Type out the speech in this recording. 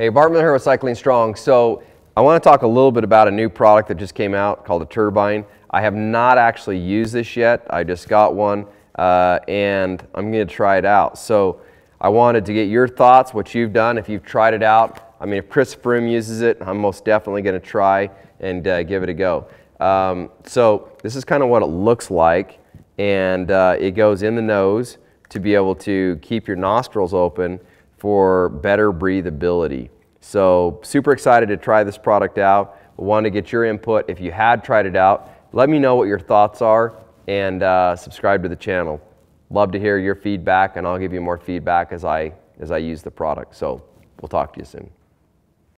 Hey, Bart Miller here with Cycling Strong. So I want to talk a little bit about a new product that just came out called the Turbine. I have not actually used this yet. I just got one uh, and I'm going to try it out. So I wanted to get your thoughts, what you've done, if you've tried it out. I mean, if Chris Froome uses it, I'm most definitely going to try and uh, give it a go. Um, so this is kind of what it looks like and uh, it goes in the nose to be able to keep your nostrils open for better breathability. So super excited to try this product out. Want to get your input. If you had tried it out, let me know what your thoughts are and uh, subscribe to the channel. Love to hear your feedback and I'll give you more feedback as I, as I use the product. So we'll talk to you soon.